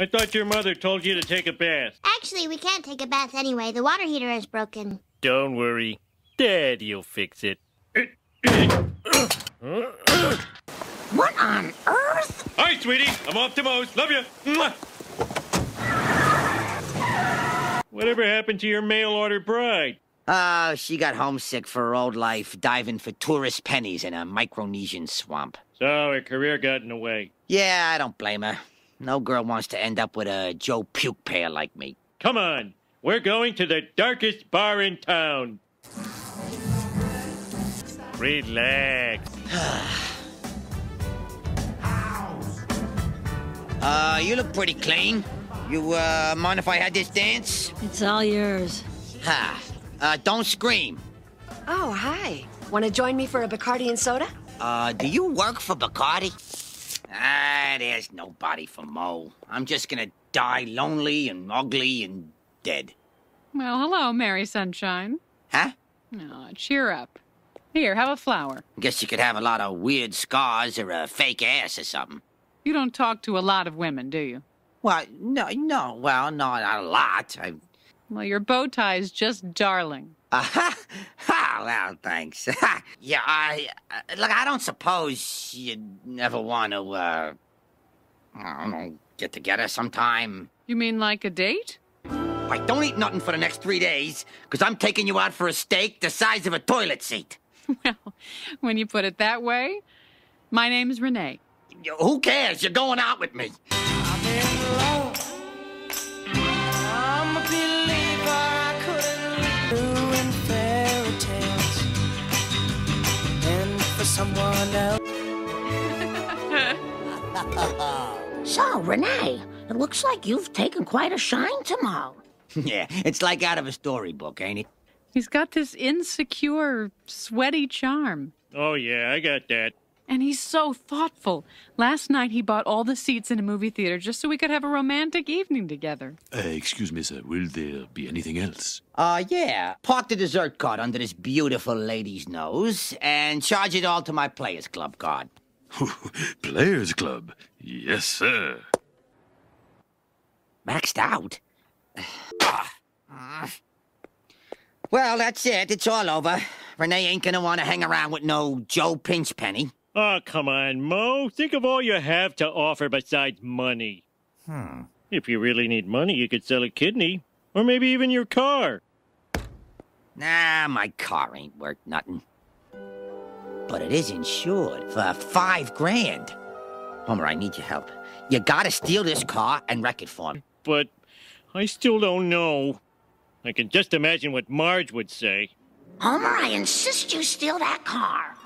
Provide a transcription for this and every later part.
I thought your mother told you to take a bath. Actually, we can't take a bath anyway. The water heater is broken. Don't worry. Daddy'll fix it. What on earth? Hi, sweetie. I'm off to Moe's. Love you. Whatever happened to your mail order bride? Oh, she got homesick for her old life, diving for tourist pennies in a Micronesian swamp. So her career got in the way. Yeah, I don't blame her. No girl wants to end up with a Joe Puke pair like me. Come on. We're going to the darkest bar in town. Relax. Uh, you look pretty clean. You, uh, mind if I had this dance? It's all yours. Ha. Uh, don't scream. Oh, hi. Want to join me for a Bacardi and soda? Uh, do you work for Bacardi? Ah, there's nobody for Moe. I'm just gonna die lonely and ugly and dead. Well, hello, Mary Sunshine. Huh? Oh, cheer up. Here, have a flower. Guess you could have a lot of weird scars or a fake ass or something. You don't talk to a lot of women, do you? Well, no, no, well, no, not a lot. I, Well, your bow tie's just darling. Uh, ha, ha, well, thanks. yeah, I, uh, look, I don't suppose you'd never want to, uh, I don't know, get together sometime. You mean like a date? Like, don't eat nothing for the next three days, because I'm taking you out for a steak the size of a toilet seat. Well, when you put it that way, my name's Renee. You- Who cares? You're going out with me. Someone else. So, Renee, it looks like you've taken quite a shine to Moe. yeah, it's like out of a storybook, ain't it? He's got this insecure, sweaty charm. Oh, yeah, I got that. And he's so thoughtful. Last night he bought all the seats in a movie theater just so we could have a romantic evening together. Uh, excuse me, sir. Will there be anything else? Uh, yeah. Park the dessert cart under this beautiful lady's nose and charge it all to my Players Club card. Players Club. Yes, sir. Maxed out? well, that's it. It's all over. Renee ain't gonna want to hang around with no Joe Pinchpenny. Oh, come on, Moe. Think of all you have to offer besides money. Hmm. If you really need money, you could sell a kidney. Or maybe even your car. Nah, my car ain't worth nothing. But it is insured for five grand. Homer, I need your help. You gotta steal this car and wreck it for me. But I still don't know. I can just imagine what Marge would say. Homer, I insist you steal that car.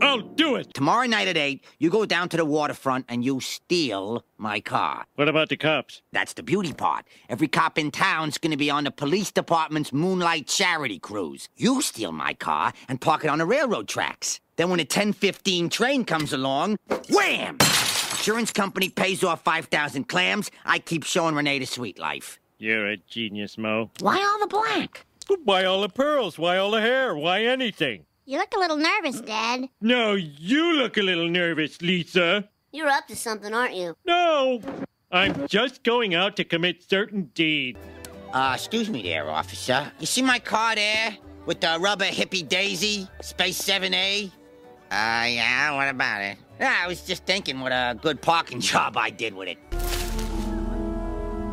I'll do it. Tomorrow night at 8, you go down to the waterfront and you steal my car. What about the cops? That's the beauty part. Every cop in town's gonna be on the police department's Moonlight Charity Cruise. You steal my car and park it on the railroad tracks. Then when a 1015 train comes along, wham! Insurance company pays off 5,000 clams. I keep showing Renee the sweet life. You're a genius, Moe. Why all the black? Why all the pearls? Why all the hair? Why anything? You look a little nervous, Dad. No, you look a little nervous, Lisa. You're up to something, aren't you? No, I'm just going out to commit certain deeds. Uh, excuse me there, officer. You see my car there? With the rubber hippie daisy, Space 7A? Uh, yeah, what about it? Yeah, I was just thinking what a good parking job I did with it.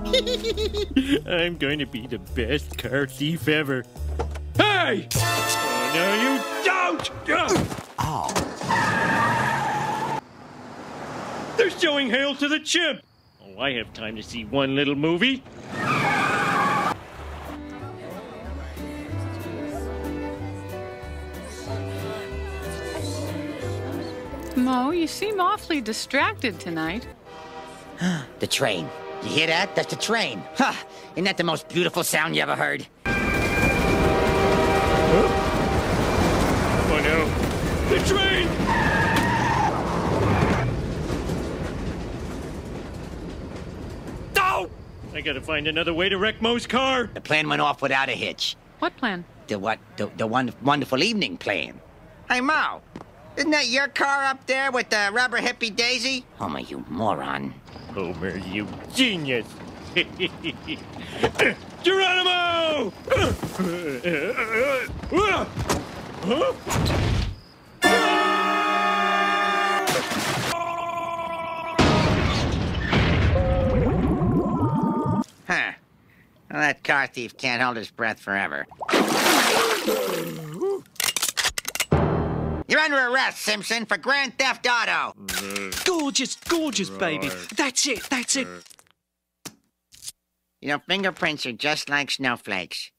I'm going to be the best car thief ever. Hey! No, you don't! Oh. They're showing Hail to the Chimp! Oh, I have time to see one little movie. Moe, you seem awfully distracted tonight. The train. You hear that? That's the train. Huh. Isn't that the most beautiful sound you ever heard? Oh no. The train! No! I gotta find another way to wreck Moe's car. The plan went off without a hitch. What plan? The what? The, the one, wonderful evening plan. Hey, Moe. Isn't that your car up there with the rubber hippie daisy? Homer, you moron. Homer, you genius! Geronimo! Huh. Well, that car thief can't hold his breath forever. You're under arrest, Simpson, for Grand Theft Auto. Gorgeous, gorgeous, baby. That's it, that's it. You know, fingerprints are just like snowflakes.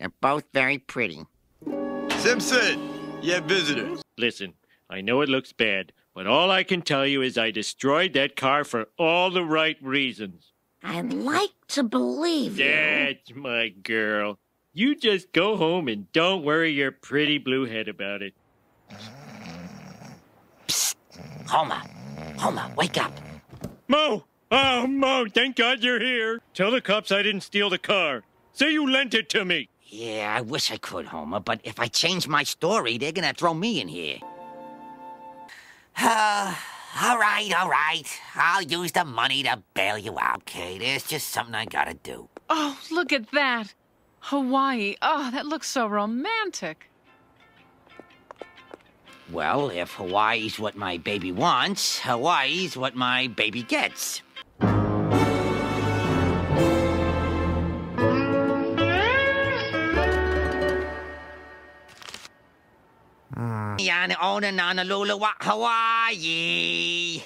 They're both very pretty. Simpson, you have visitors. Listen, I know it looks bad, but all I can tell you is I destroyed that car for all the right reasons. I'd like to believe you. That's my girl. You just go home and don't worry your pretty blue head about it. Homer, Homer, wake up. Moe! Oh, Moe, thank God you're here. Tell the cops I didn't steal the car. Say you lent it to me. Yeah, I wish I could, Homer, but if I change my story, they're gonna throw me in here. Uh, all right, all right. I'll use the money to bail you out, okay? It's just something I gotta do. Oh, look at that. Hawaii. Oh, that looks so romantic. Well, if Hawaii's what my baby wants, Hawaii's what my baby gets. Yana ona oh, Honolulu, wa- Hawaii.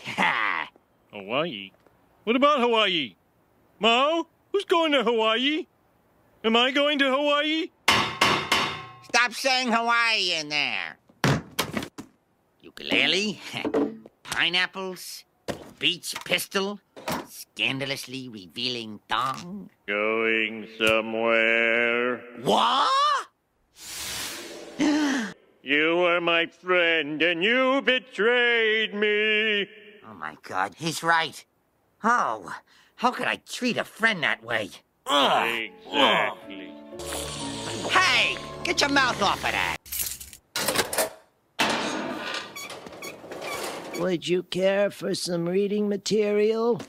Hawaii? What about Hawaii? Moe? Who's going to Hawaii? Am I going to Hawaii? Stop saying Hawaii in there. Ukulele, pineapples, beach pistol, scandalously revealing thong. Going somewhere. What? You were my friend and you betrayed me. Oh my god, he's right. Oh, how could I treat a friend that way? Ugh. Exactly. Hey, get your mouth off of that. Would you care for some reading material?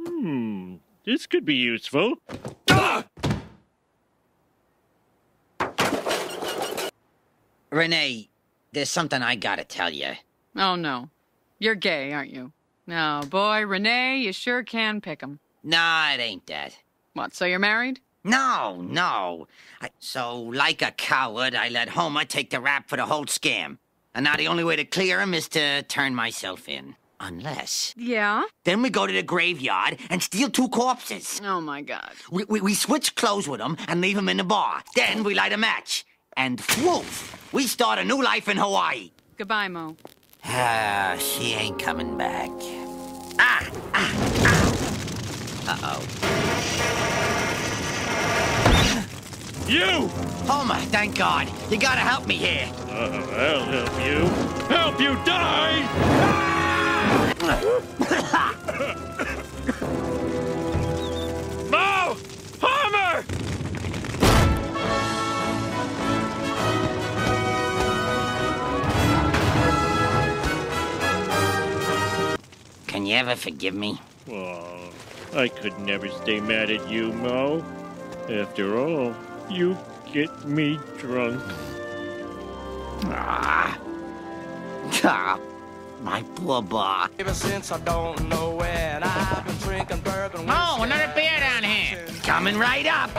Hmm, this could be useful. Renee, there's something I gotta tell you. Oh, no. You're gay, aren't you? No, boy, Renee, you sure can pick 'em. Nah, it ain't that. What, so you're married? No, no. I, so, like a coward, I let Homer take the rap for the whole scam. And now the only way to clear him is to turn myself in. Unless. Yeah? Then we go to the graveyard and steal two corpses. Oh, my God. We, we, we switch clothes with them and leave them in the bar. Then we light a match. And woof, we start a new life in Hawaii. Goodbye, Moe. Ah, she ain't coming back. Ah, ah, ah. Uh-oh. You! Homer, thank God. You gotta help me here. Uh, I'll help you. Help you die! Moe! ever forgive me? Oh, I could never stay mad at you, Moe. After all, you get me drunk. Ah. Ah, my poor boy. Ever since I don't know when I've been drinking bourbon. Oh, another beer down here. Coming right up.